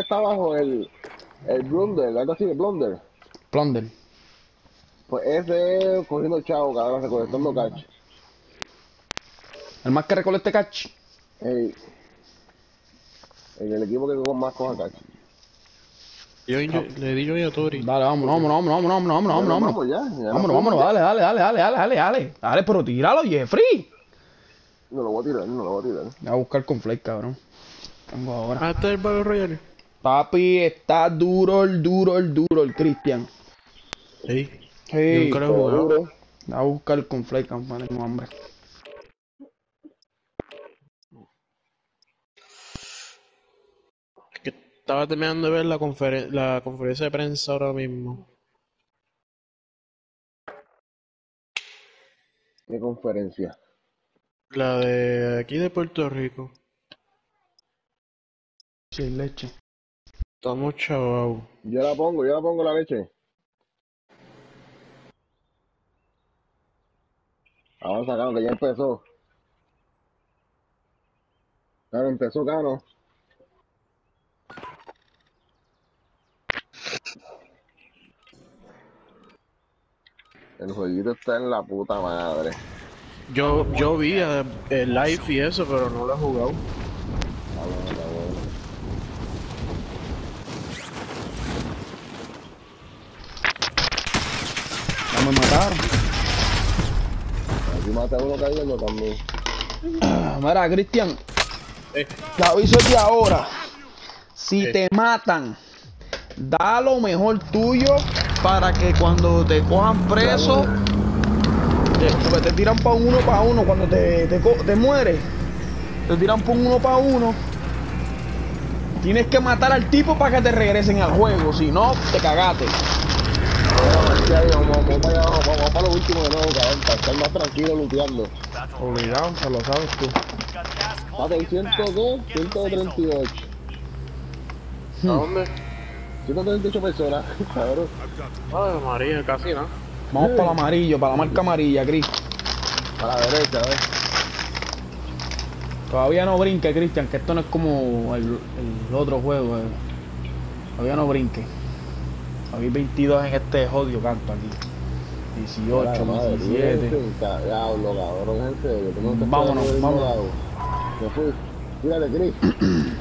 que está abajo, el, el Blunder, algo así, el Blunder. Plunder. Pues ese es cogiendo chavo, cabrón, recolectando catch. El más que recolecte catch. Ey. En el equipo que con más coja catch. Yo, yo- le di yo a Tori. Dale, vámonos, vámonos, vámonos, vámonos, vámonos, vámonos, vámonos. Vamos ya. ya nos Vámonos, vámonos, dale, dale, dale, dale, dale, dale, dale. Dale, pero tíralo, Jeffrey. No lo voy a tirar, no lo voy a tirar. Voy a buscar con Flake, cabrón. Tengo ahora. Ah, este es el Battle Royale. Papi, está duro el duro el duro el Cristian. Sí. Sí. Jugado. Seguro. Voy a buscar con Flake, campana, tengo hambre. Que estaba terminando de ver la, conferen- la conferencia de prensa ahora mismo. ¿Qué conferencia? La de aquí de Puerto Rico. Sí, leche. Estamos chavados. Yo la pongo, yo la pongo la leche. Avanza, Cano, que ya empezó. Cano, empezó, Cano. El jueguito está en la puta madre. Yo, yo vi eh, el live y eso, pero no lo he jugado. Está bueno, está bueno. Ya me mataron. Aquí mata a uno cayendo también. Ah, Mira, Cristian, Eh, te aviso de ahora. Si te matan, da lo mejor tuyo para que cuando te cojan preso, te, porque te tiran para uno para uno cuando te, te, te mueres. Te tiran por uno para uno. Tienes que matar al tipo para que te regresen al juego, si no, te cagaste. Vamos, ya, vamos, vamos para allá, vamos, vamos para lo último de nuevo, cabrón, para estar más tranquilo luteando. Obligado, se lo sabes tú. Pate, ¿y ciento qué? 138. ¿A dónde? 138 personas, cabrón. Ay, María, casi no. Vamos para el amarillo, para la marca amarilla, Cris. A la derecha, ¿ves? Todavía no brinque, Cristian, que esto no es como el, el otro juego. eh. Todavía no brinque. Hay 22 en este jodido canto aquí. 18, Madre, 17. tío, ca- Diablo, cabrón, en serio. tú no te Vámonos, vámonos. lado. Me fui. Tírate, Chris.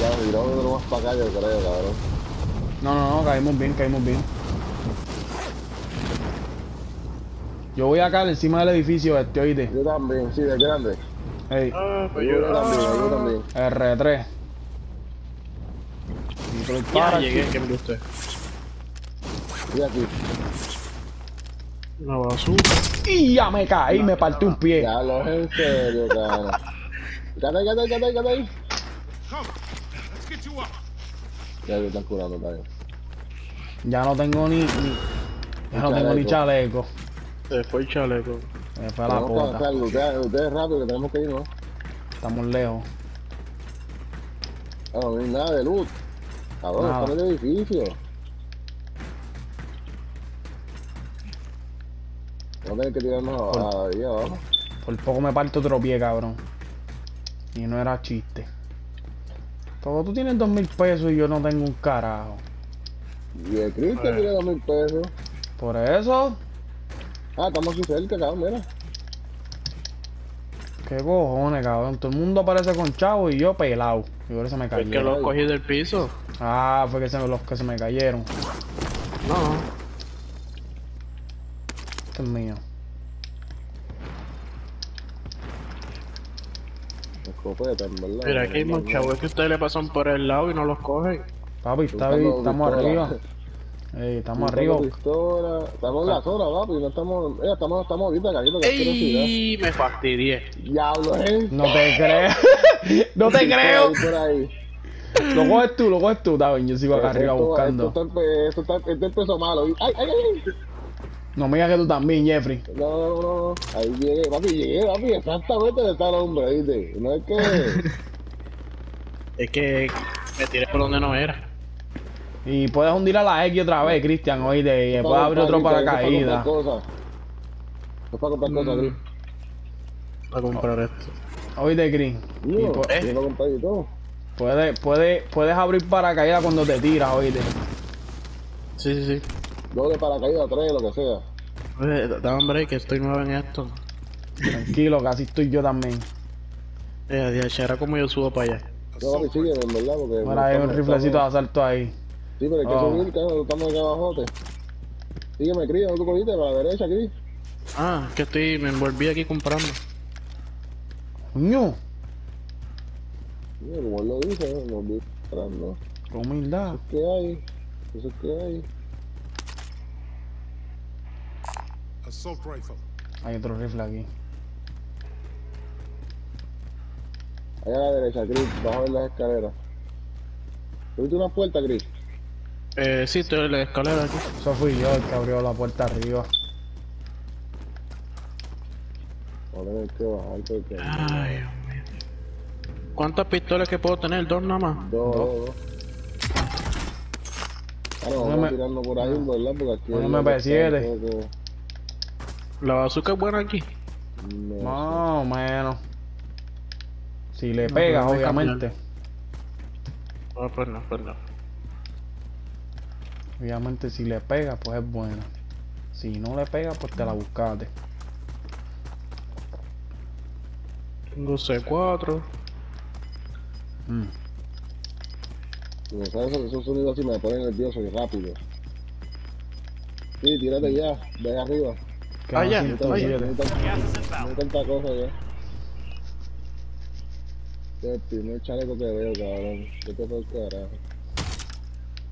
ya, tiró uno más para acá, yo creo, cabrón. No, no, no, caímos bien, caímos bien. Yo voy acá encima del edificio este, oíste. Yo también, sí, de grande. Ey, Ah, pues Yo yo también, yo también. R3. Y tú Ya llegué, que me gusté. Y aquí. Una basura. Y ya me caí, me partí un pie. Ya lo en serio, cabrón. Quédate ahí, quédate ahí, quédate ahí. Ya te están curando, bien. Ya no tengo ni. ni- ya no tengo ni chaleco. Se fue el chaleco. Me fue la avanzar, ustedes, ustedes rápido que tenemos que irnos. Estamos lejos. No, no hay nada de luz. Cabrón, Nada. está en el edificio. No tener que tirarnos a- ahí abajo. Por poco me parto otro pie, cabrón. Y no era chiste. Todo tú tienes dos mil pesos y yo no tengo un carajo. Y el Cristian tiene dos mil pesos. Por eso, Ah, estamos aquí cerca, cabrón, mira. qué cojones, cabrón. Todo el mundo aparece con chavo y yo pelado. Y por eso me Es que lo cogí del piso. Ah, fue que se, los que se me cayeron. No. Este es mío. Mira, aquí hay muchos chavos. Es que ustedes le pasan por el lado y no los cogen. Papi, está bien, estamos arriba. Ey, estamos arriba. pistola. Estamos en la zona, papi. No estamos. Mira, estamos, estamos ahorita, carito, que. Me fastidié. Diablo, eh. No te creo. no te creo. Ahí, por ahí. Lo coges tú, lo coges tú, bien. Yo sigo acá arriba Esto- buscando. Esto, esto, está, esto empezó malo. Ay, ay, ay. No me digas que tú también, Jeffrey. No, no, no. Ahí llegué, papi, llegué, papi. Exactamente donde está el hombre, ¿viste? No es que. Es que me tiré por donde no era. Y puedes hundir a la X otra vez, Cristian, oíste. Y puedes abrir otro paracaídas. para comprar cosas. Es para comprar cosas, Chris. a comprar esto. Oíste, Chris. y Yo, po- eh. y todo. Puedes, puedes, puedes abrir paracaídas cuando te tiras, oíste. Sí, sí, sí. Doble paracaídas, tres, lo que sea. Oye, da- dame un break que estoy nuevo en esto. Tranquilo, así estoy yo también. Eh, diache, era como yo subo para allá. Yo papi, sigue, en verdad, porque... Mira, hay un riflecito de asalto ahí. Sí, pero hay que Oh. subir, cabrón, estamos aquí abajo. Sígueme, Cris, ¿no tú cogiste? Para la derecha, Cris. Ah, que estoy, me envolví aquí comprando. Coño, Mira, como él lo dice, nos vi entrando. con humildad. ¿Qué hay? Eso es que hay. Assault rifle. Hay otro rifle aquí. Allá a la derecha, Chris, a ver las escaleras. ¿Tuviste una puerta, Chris? Eh, sí, estoy en la escalera aquí. Eso fui yo el que abrió la puerta arriba. Vamos a tener que bajar porque... Ay. ¿Cuántas pistolas que puedo tener? ¿Dos nada más? Dos, dos, no, vamos me- a tirarnos por ahí, ¿verdad? Porque aquí... un hay una MP7. que está un poco- La bazooka es buena aquí. No, Más o menos. Si le No, pegas, obviamente. Pues no, pues no. Obviamente si le pega, pues es buena. Si no le pega, pues te la buscaste. Tengo C4. Mm. Me salen esos, esos sonidos así me ponen nervioso y rápido. Sí, tírate ya, ve arriba. Quedan Ah, ya, No hay 107. tanta- no hay tanta cosa ya. Este es el primer chaleco que veo, cabrón. Yo te el carajo.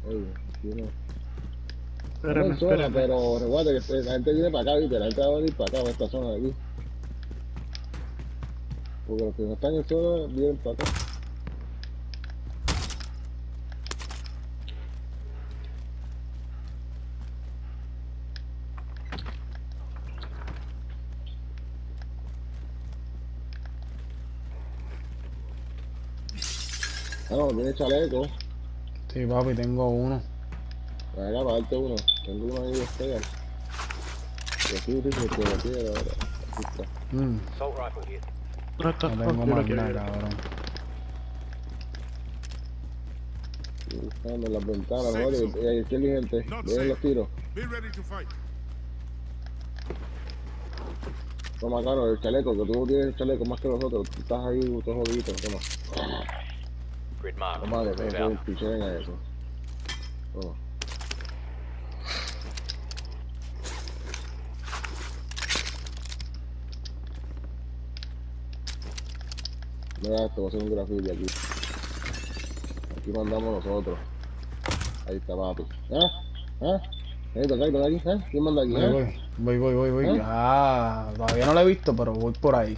Oye, aquí no. No Espérame, hay zona, espérame. pero recuerda que la gente viene para acá, ¿viste? La gente va a venir para acá, para esta zona de aquí. Porque los que no están en zona vienen para acá. Ah, no, tiene chaleco. Sí, papi, tengo uno. Acá, para darte uno. Tengo uno ahí de especial. Que sí, dice que lo quiero ahora. Aquí está. Mm, no tengo más nada, cabrón. Estoy buscando las ventanas, ¿no? Y está el gente. Vienen los tiros. Be ready to fight. Toma, claro, el chaleco, que tú no tienes el chaleco más que nosotros. Tú estás ahí, todo jodidito. Toma. Grid mark. Toma, que Move te out. picheen a eso. Toma. Mira esto, voy a hacer un graffiti aquí. Aquí mandamos nosotros. Ahí está, papi. ¿Ah? ¿Ah? Ahí, toca ahí, toca aquí. ¿Ah? ¿Quién manda aquí? Voy, ¿Ah? voy, voy, voy, voy, voy. ¿Eh? Ah, todavía no lo he visto, pero voy por ahí.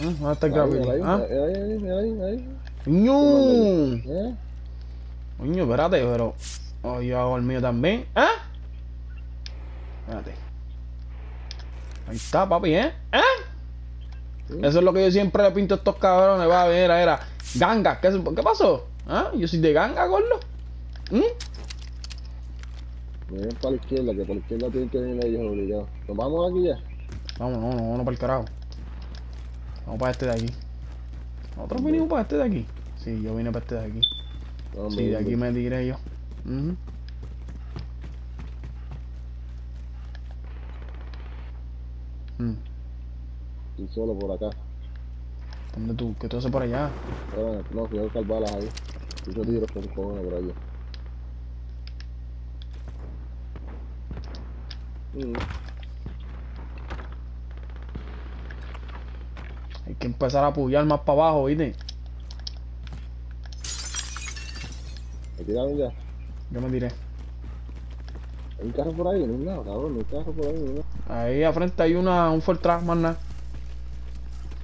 Ah, ¿Dónde está ahí, ¿Ah? ahí, ahí, ahí. ¡Coño! ¿Eh? Coño, espérate, pero... Oh, yo hago el mío también. ¿Ah? Espérate. Ahí está, papi, ¿eh? ¿Eh? Eso es lo que yo siempre le pinto a estos cabrones. Va, mira, era. Ganga, ¿qué, ¿qué pasó? ¿Ah? Yo soy de ganga, gordo. ¿Mm? Miren para la izquierda, que por la izquierda tienen que venir ellos obligados. ¿Nos vamos aquí ya? Vamos, no, no, no, para el carajo. Vamos para este de aquí. ¿Nosotros vinimos para este de aquí? Sí, yo vine para este de aquí. Sí, de aquí me tiré yo. Mm, Estoy solo por acá. ¿Dónde tú? ¿Qué tú haces por allá? No, fui a buscar balas ahí. Muchos tiros con cojones por allá. Mm. Que empezar a apoyar más para abajo, ¿viste? ¿Me tiraron ya? Yo me tiré. Hay un carro por ahí, no hay nada, cabrón, hay carro por ahí, no hay nada. Ahí al frente hay una, un Fortran, más nada.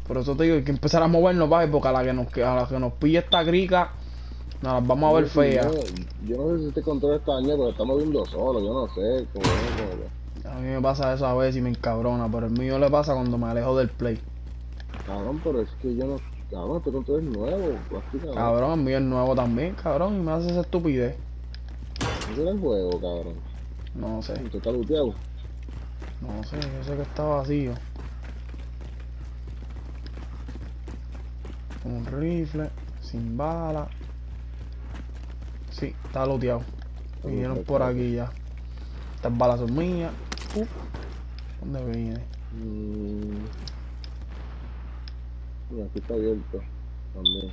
Por eso te digo, hay que empezar a movernos, ¿vale? Porque a la que nos, a la que nos pille esta grica, nos las vamos a ver feas. Yo, no sé si este control está dañado, pero estamos viendo solo, yo no sé. Como, como, A mí me pasa eso a veces y me encabrona, pero el mío le pasa cuando me alejo del play. Cabrón, pero es que yo no. Cabrón, este control es nuevo, prácticamente. Cabrón, el mío es nuevo también, cabrón, y me hace esa estupidez. ¿Ese era el juego, cabrón? No sé. Esto está looteado. No sé, yo sé que está vacío. Un rifle, sin bala. Sí, está looteado. Vinieron por aquí ya. Estas balas son mías. Uh, ¿Dónde viene? Mm. Mira, aquí está abierto. También.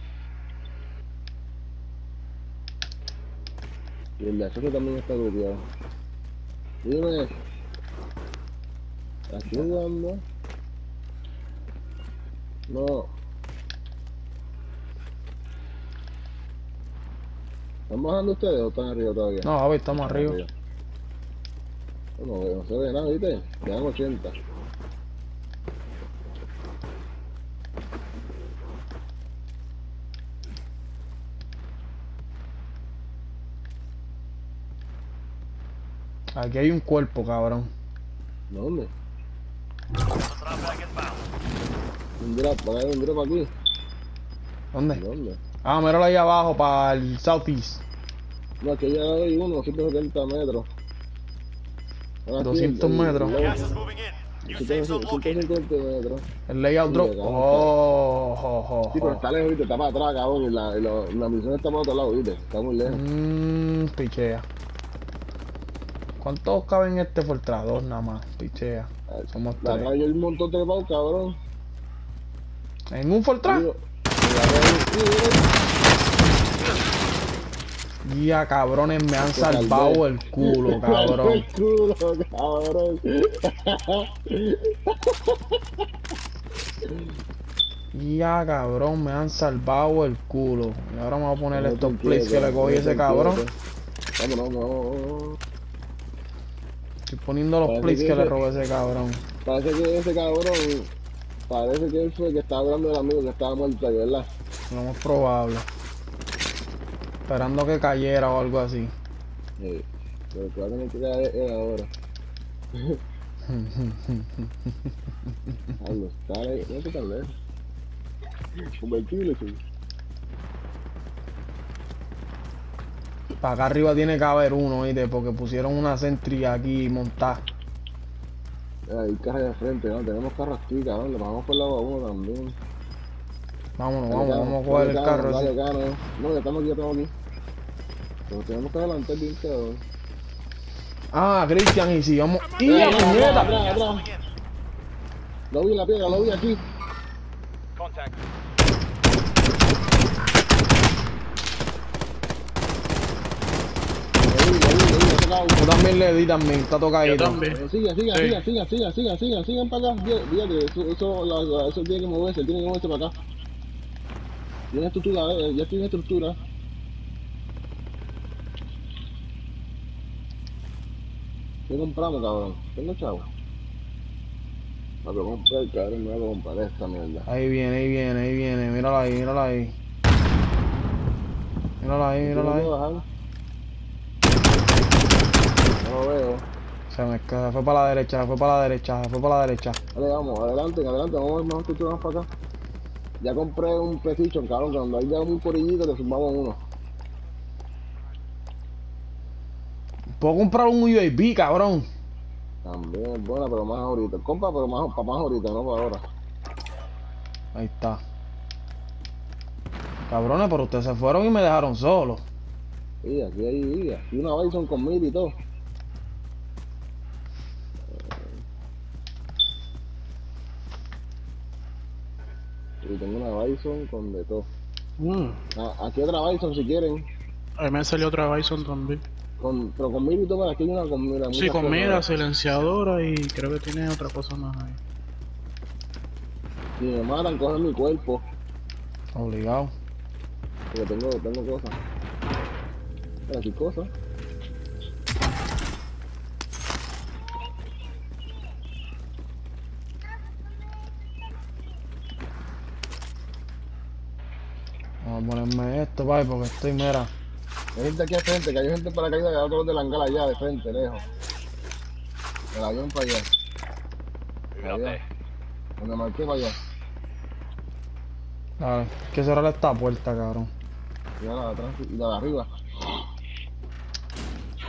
Y el de acceso también está bloqueado. Dime. ¿Estás jugando? No. ¿Están bajando ustedes o están arriba todavía? No, a ver, estamos arriba. No, no, no se ve nada, ¿viste? Quedan 80. Aquí hay un cuerpo, cabrón. ¿Dónde? Un drop, para un drop aquí. ¿Dónde? ¿Dónde? Ah, míralo ahí abajo, para el southeast. No, aquí ya hay uno, 170 metros. Ah, sí, 200 el- el- metros. el- Gas is moving in. New safe zone 150 located. metros. El layout Sí, drop. acá, Oh, jo, jo, Sí, pero está lejos, ¿viste? Está para atrás, cabrón. Y la, y la, la misión está para otro lado, ¿viste? Está muy lejos. Mmm, pichea. ¿Cuántos caben en este Fortra? Dos nada más, pichea. Somos La tres. hay un montón de trepado, cabrón. ¿En un Fortra? Digo, y la veo- sí, Ya, cabrones, me han salvado el culo, cabrón. El culo, cabrón. Ya, cabrón, me han salvado el culo. Y ahora me voy a poner No estos plays que le cogí a no ese cabrón. Vámonos, vámonos. Estoy poniendo los Parece plays que que le robé a ese cabrón. Parece que ese cabrón, parece que él fue el que estaba hablando del amigo que estaba muerto ahí, ¿verdad? Lo más probable. Esperando que cayera o algo así. Sí. Pero que va a tener que caer él ahora. Carlos, está no te tan lejos. Convertible, sí. Para acá arriba tiene que haber uno, ¿oíste? Porque pusieron una sentry aquí montada. Hay carros de frente, ¿no? Tenemos carros aquí, cabrón. Le bajamos por el lado a uno también. Vámonos, vamos, Cano, vamos a coger el carro. Dale, Cano. No, ya estamos aquí, ya estamos aquí. Pero tenemos que adelantar bien, cabrón. Ah, Cristian, y si vamos. ¡Y la Atrás, puñeta! Lo vi en la piedra, lo vi aquí. Contact. Lo vi, lo vi, lo vi, he tocado. Yo también le di también, está Yo tocadito. también. Eh, Sigan, sigan, Sí. sigan, sigan, sigan, sigan, para acá. Fí- Fíjate, eso, eso, la- eso tiene que moverse, tiene que moverse para acá. Tiene estructura, eh, ya tiene estructura. ¿Qué compramos, cabrón? Tengo chavo. Voy a comprar, cabrón, me voy a comprar esta mierda. Ahí viene, ahí viene, ahí viene. Mírala ahí, mírala ahí. Mírala ahí, mírala ¿Puedo ahí. No lo veo. Se me se fue para la derecha, se fue para la derecha, se fue para la derecha. Dale, vamos, adelante, adelante, vamos a ver más estructuras para acá. Ya compré un precision, cabrón, que cuando haya un corillito te sumamos uno. Puedo comprar un UAV, cabrón. También es buena, pero más ahorita. Compra, pero más, para más ahorita, no para ahora. Ahí está. Cabrones, pero ustedes se fueron y me dejaron solo. Y aquí hay, y aquí una Bison con mil y todo. Tengo una Bison con de todo. Mm. Ah, aquí otra Bison si quieren. A mí me salió otra Bison también. Con, pero con mil y todo, aquí hay una con mira, Sí, ¿no? silenciadora y creo que tiene otra cosa más ahí. Si me matan, cogen mi cuerpo. Obligado. Porque tengo, tengo cosas. Pero aquí cosas. A ponerme esto, bye, porque estoy mera. Hay gente aquí al frente, que hay gente para caída de otros de la angala allá, de frente, lejos. El avión para allá. There. Donde marqué para allá. Dale, hay que cerrar esta puerta, cabrón. Y la de atrás y la de arriba.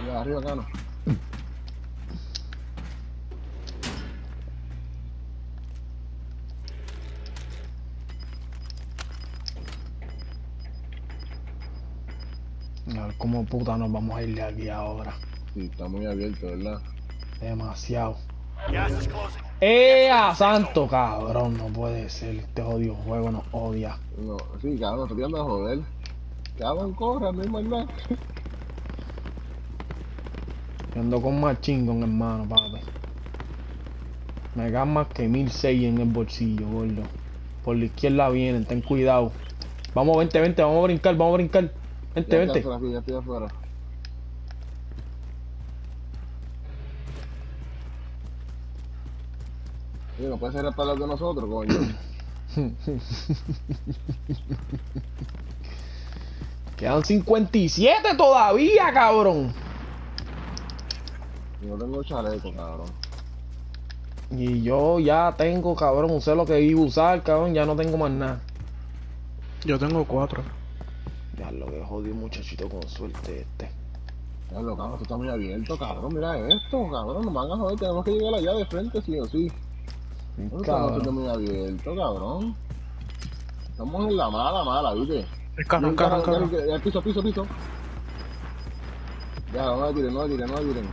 Y la de arriba acá no. ¿Cómo puta nos vamos a ir de aquí ahora? Sí, está muy abierto, ¿verdad? Demasiado. Gas is closing. ¡Eh, a santo, cabrón! No puede ser. Este jodido juego nos odia. No, sí, cabrón, estoy tirando a joder. Cabrón, corra, no hay nada. Yo Ando con más chingón, hermano, papi. Me dan más que 1006 en el bolsillo, gordo. Por la izquierda vienen, ten cuidado. Vamos, vente, vente, vamos a brincar, vamos a brincar. Vente, vente. ya estoy afuera. Sí, no puede ser el palo de nosotros, coño. Quedan 57 todavía, cabrón. Y no tengo chaleco, cabrón. Y yo ya tengo, cabrón, usé lo que iba a usar, cabrón, ya no tengo más nada. Yo tengo cuatro. Ya lo que jodido muchachito con suerte este. Ya lo cabrón, esto está muy abierto, cabrón. Mira esto, cabrón. Nos van a joder, tenemos que llegar allá de frente, sí o sí. Esto está muy abierto, cabrón. Estamos en la mala, mala, ¿viste? El carro, el carro, el carro. que- ya, piso, piso, piso. Ya, no me tiren, no me tiren, no me tiren.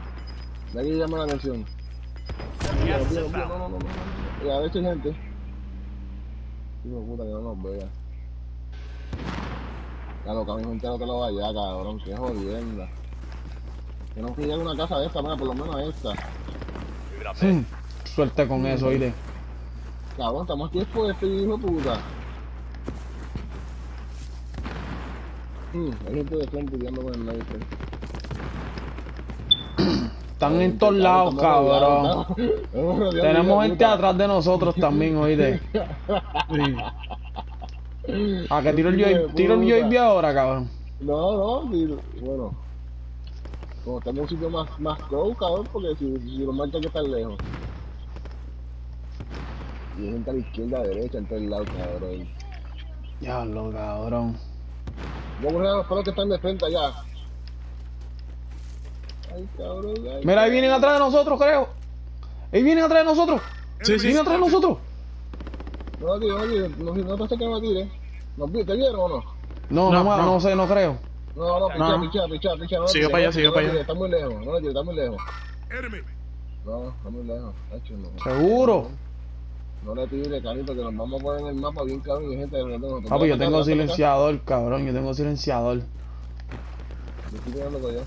De aquí llama la atención. Inbound. no, no, no, no, no. Ya, a ver si hay gente. Hijo de puta, que no nos vea. Ya lo camino entero te lo vaya, cabrón, qué jodienda. Tenemos que llegar a una casa de esta, mira, por lo menos a esta. Suerte con eso, oíste. Cabrón, estamos aquí hijo de puta. Hmm, hay gente de frente tirando con el sniper. Están en todos lados, cabrón. Tenemos gente atrás de nosotros también, oíste. A que tiro el UAV, tiro el UAV ahora, cabrón. No, no, bueno. Como estamos en un sitio más, más close, cabrón, porque si, si lo marcan que está lejos. Y hay gente a la izquierda, a la derecha, en todos lados, cabrón. Ya lo cabrón. Vamos a ver a los que están de frente allá. Ay, cabrón, ay. Mira, ahí vienen atrás de nosotros, creo. Ahí vienen atrás de nosotros. Sí, sí. Vienen atrás de nosotros. No, tío, no, tío, no, no te acerques que me tire. ¿Nos vi- ¿Te vieron o no? No, no, No, ma- no. no sé, no creo. No, no, picha, No. picha, picha, picha. No, tires, para allá, no para allá. tires, Está muy lejos, no le tires, está muy lejos. No, está muy lejos. Seguro. No le tires, carito, que nos vamos a poner en el mapa bien cabrón y gente de. Papi, yo tengo silenciador, cabrón. Yo tengo silenciador. Me estoy tirando para allá.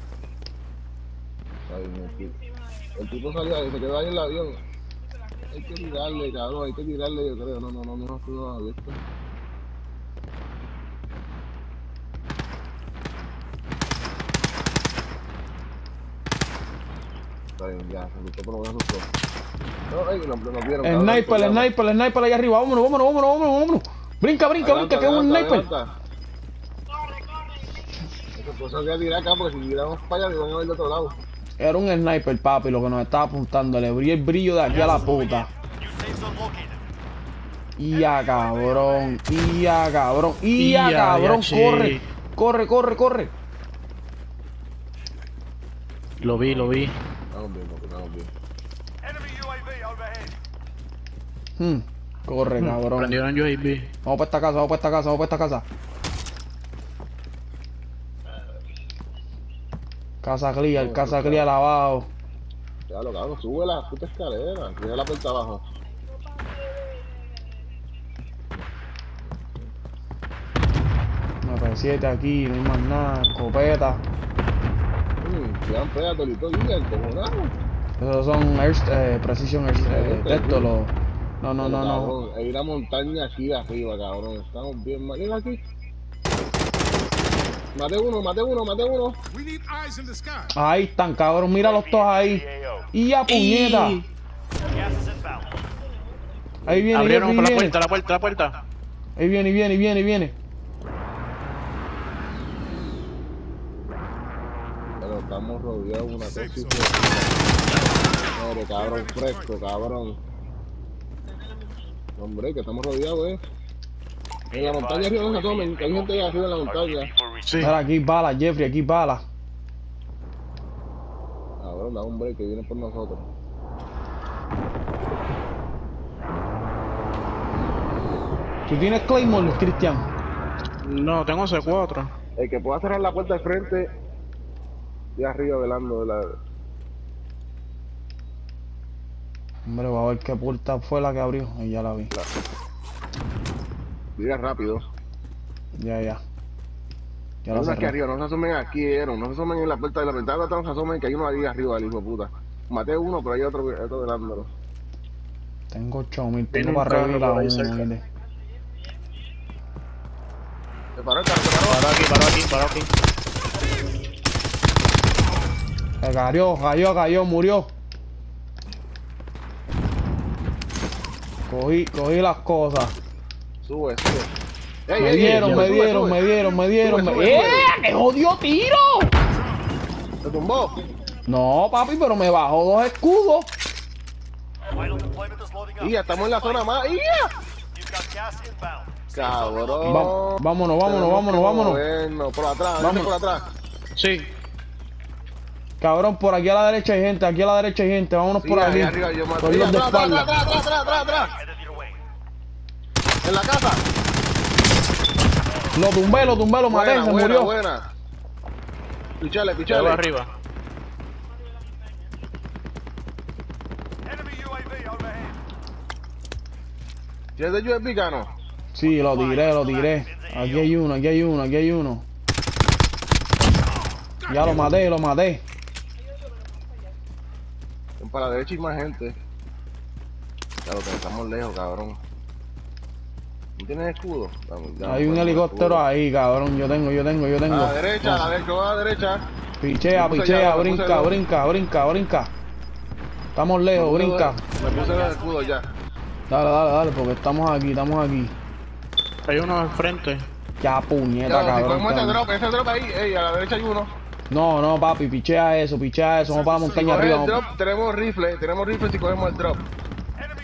Ay, el tipo- El tipo salió, se quedó ahí en el avión. Hay que tirarle, cabrón, hay que tirarle, yo creo. No, no, no, no, no, no, no, abierto. Está bien, ya, se asustó, pero no se asustó. No, ay, nos, nos vieron. El sniper, el sniper, el sniper allá arriba. Vámonos, vámonos, vámonos, vámonos, vámonos. Brinca, brinca, brinca, que es un Adelanta, sniper. adelanta. Eso, pues, quería tirar acá porque si tiramos para allá, iban a ver de otro lado. Era un sniper, papi, lo que nos estaba apuntando. Le brilló el brillo de aquí a la puta. Y a cabrón, y a cabrón, y a cabrón, corre, corre, corre, corre. Lo vi, lo vi. Hmm, corre, cabrón. Prendieron UAV. Vamos para esta casa, vamos para esta casa, vamos para esta casa. Casa clear, casa clear abajo. Ya lo cabrón, sube la puta escalera, tira la puerta abajo. Una P7 aquí, no hay más nada, escopeta. Mmm, quedan predator y todo, y el. Esos son air, eh, Precision air, eh, texto, los... No, no, no, no. Hay una montaña aquí de arriba, cabrón. Estamos bien mal. Aquí. Mate uno, mate uno, mate uno. We need eyes in the sky. Ahí están, cabrón, míralos todos ahí. EAO. Y a puñeta. Ahí viene, Abrieron ahí por la viene. puerta, la puerta, la puerta. Ahí viene, viene, viene, viene. Pero estamos rodeados de una cosa. Madre, cabrón, fresco, cabrón. Hombre, que estamos rodeados, eh. En la montaña arriba no se tomen, que hay gente arriba en la montaña. Sí. Mira, aquí bala, Jeffrey, aquí bala. Cabrón, da un break que viene por nosotros. ¿Tú tienes Claymore, Cristian? No, tengo C4. El que pueda cerrar la puerta de frente Y arriba velando de la. Hombre, va a ver qué puerta fue la que abrió. Ahí ya la vi. Diga rápido. Ya, ya. Ya No la se aquí arriba, no se asomen aquí, Aaron. No se asomen en la puerta de la ventana, no se asomen que hay uno ahí arriba, el hijo de puta. Maté uno, pero hay otro, otro velándolo. Tengo 8000. Tiene Tengo para revivir a por ahí uno. Se paró el carro, se paró. Paró aquí, paró aquí, paró aquí. Se cayó, cayó, cayó, murió. Cogí, cogí las cosas. Sube, sube. Me dieron, me dieron, me dieron, me dieron. ¡Eh! ¡Que jodió tiro! ¿Se tumbó? No, papi, pero me bajó dos escudos. Y ya estamos en la zona más. ¡Ya! Cabrón. Va- vámonos, vámonos, vámonos, vámonos. movernos. Por atrás, Vámonos. por atrás. Sí. Cabrón, por aquí a la derecha hay gente, aquí a la derecha hay gente. Vámonos Sí, por ahí aquí. arriba yo. Por los de Atrás, atrás, espalda. atrás, atrás, atrás, atrás, En la casa. Lo tumbé, lo tumbé, lo maté, Buena, se buena, murió. buena. Pichale, Ya va pichale. arriba. UAV. ¿Si es de USB, Cano? Sí, lo tiré, lo tiré. Aquí hay uno, aquí hay uno, aquí hay uno. Ya lo maté, lo maté. Para la derecha hay más gente. Claro, que estamos lejos, cabrón. ¿No tienes escudo? Dame, dame, Hay un helicóptero ahí, cabrón. Yo tengo, yo tengo, yo A tengo. la derecha, a la derecha, a la derecha. Pichea, pichea, ya, brinca, brinca, brinca, brinca. Estamos lejos, Me brinca. Me puse el escudo ya. Dale, dale, dale, porque estamos aquí, estamos aquí. Hay uno al frente. Ya puñeta, Ya, si cabrón. cogemos ese drop, ese drop ahí, ey, a la derecha hay uno. No, no, papi, pichea eso, pichea eso. Vamos para la Si montaña arriba. el vamos. drop, tenemos rifle, tenemos rifle si cogemos el drop.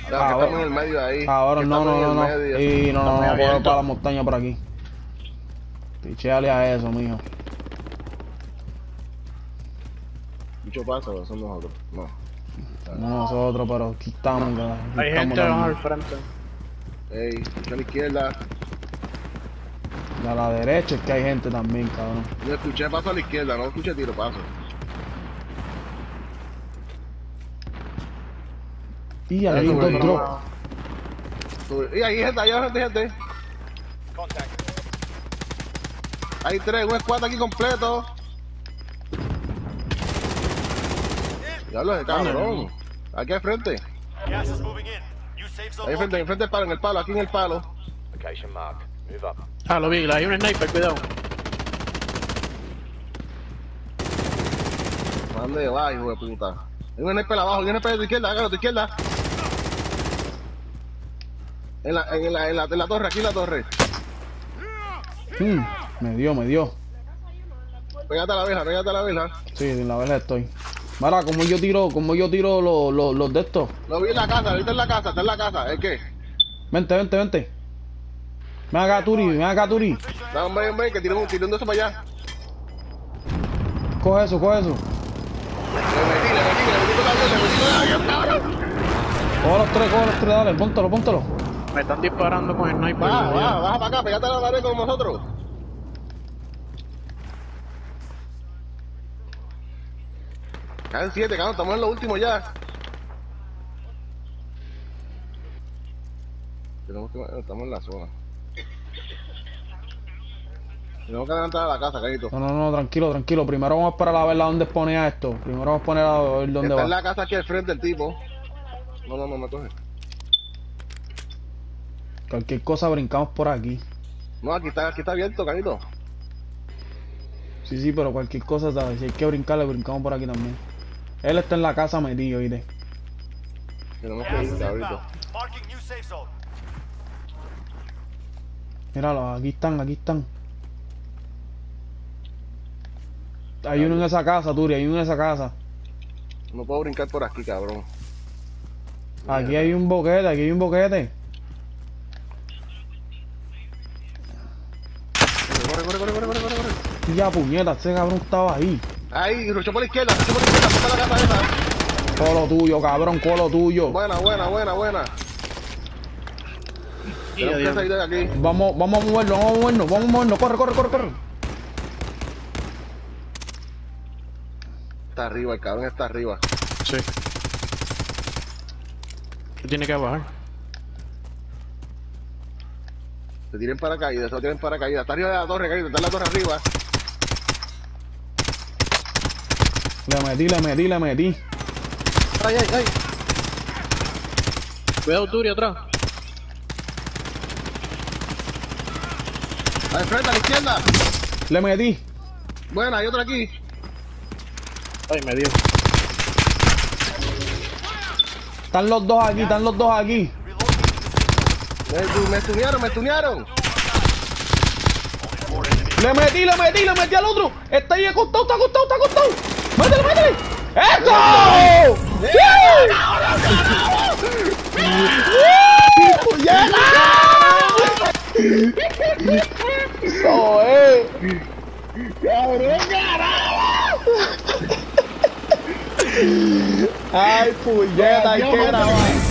Cabrón. estamos en el medio ahí. Que no, no, no, no. Y no, no, no, puedo para la montaña por aquí. Picheale a eso, mijo. Mucho paso, son nosotros. No. No nosotros, pero aquí estamos. aquí Hay estamos gente al frente. Ey, escucha a la izquierda. Y a la derecha es que hay gente también, cabrón. Yo escuché paso a la izquierda, no escuché tiro paso. Y. Y ahí gente, ahí hay gente, gente. Contact. Hay tres, un squad aquí completo. Diablo, ese cabrón. Aquí al frente. Ahí enfrente, located. enfrente del palo, en el palo, aquí en el palo. Location marked. Move up. Ah, lo vi. Hay un sniper, cuidado. ¿Dónde va, hijo de puta? Hay un sniper abajo, hay un sniper de tu izquierda, hágalo a tu izquierda. En la, en la, en la, en la torre, aquí en la torre. Mm, me dio, me dio. Pégate a la vela, pégate a la vela. Sí, en la vela estoy. Mira, como yo tiro, como yo tiro los, los, los de estos. Lo vi en la casa, ahorita en la casa, está en la casa. ¿Es qué? Vente, vente, vente. Ven acá, Turi, ven acá, Turi. No, hombre, hombre, que tiré un, tiré un de eso para allá. Coge eso, coge eso. Le metí, le metí, le metí con la le metí con la. Coge los tres, coge los tres, dale, póntelo, póntelo. Me están disparando con sniper. Baja, desde baja, para acá, pégate a la pared con nosotros. Caen siete, cabrón, estamos en lo último ya. Tenemos que, estamos en la zona. Tenemos que adelantar a la casa, carito. No, no, no, tranquilo, tranquilo. Primero vamos a esperar a ver a dónde pone a esto. Primero vamos a poner a ver dónde Está va. en la casa aquí al frente el tipo. No, no, no me coge. Cualquier cosa brincamos por aquí. No, aquí está, aquí está abierto, carito. Sí, sí, pero cualquier cosa, ¿sabes? Si hay que brincarle, brincamos por aquí también. Él está en la casa metido, ¿oíste? Tenemos que ir, zone. Míralo, aquí están, aquí están. Hay uno en esa casa, Turi, hay uno en esa casa. No puedo brincar por aquí, cabrón. Aquí hay un boquete, aquí hay un boquete. Ya, puñeta, ese cabrón estaba ahí. Ahí, ruchó por la izquierda, ruchó por la izquierda, está la casa esa. Colo tuyo, cabrón, colo tuyo. Buena, buena, buena, buena. Que salir de aquí. Vamos, vamos a movernos, vamos a movernos, vamos a movernos. Corre, corre, corre, corre. está arriba, el cabrón está arriba. Sí. Tú tienes que bajar. Se tienen paracaídas, se tienen paracaídas. Está arriba de la torre, Carito, está en la torre arriba. Le metí, le metí, le metí. Ay, ay, ay. Cuidado, Turi, atrás. Al frente, a la izquierda. Le metí. Buena, hay otro aquí. Ay, me dio. Están los dos aquí, están los dos aquí. Me, me estunearon, me estunearon. Le metí, le metí, le metí al otro. Está ahí acostado, está acostado, está acostado. Métele, métele. ¡Eso! ¡Sí! ¡Llega! Eso es. Ay, puñeta, hay que grabar.